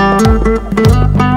Müzik